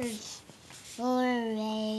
Hooray.